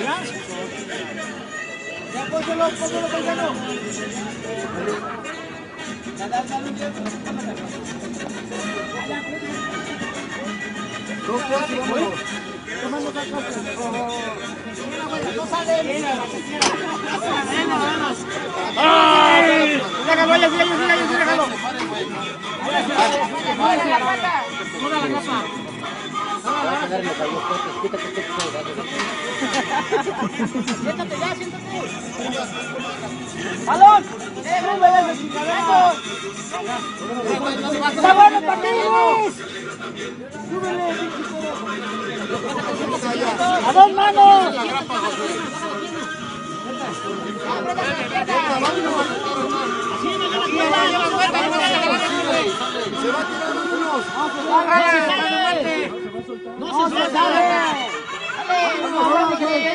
Ya, pónselo, pónselo, paisano. Dale, dale un tiempo. Tomando. No sale. ¡Ay! Déjalo, ya, déjalo. Siéntate ya, siéntate. ¡Balón! ¡Eh, súbele! ¡Está bueno el partido! ¡Súbele, ¡A dos manos! Se va a tirar unos. ¡No se sale!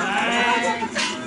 Ay,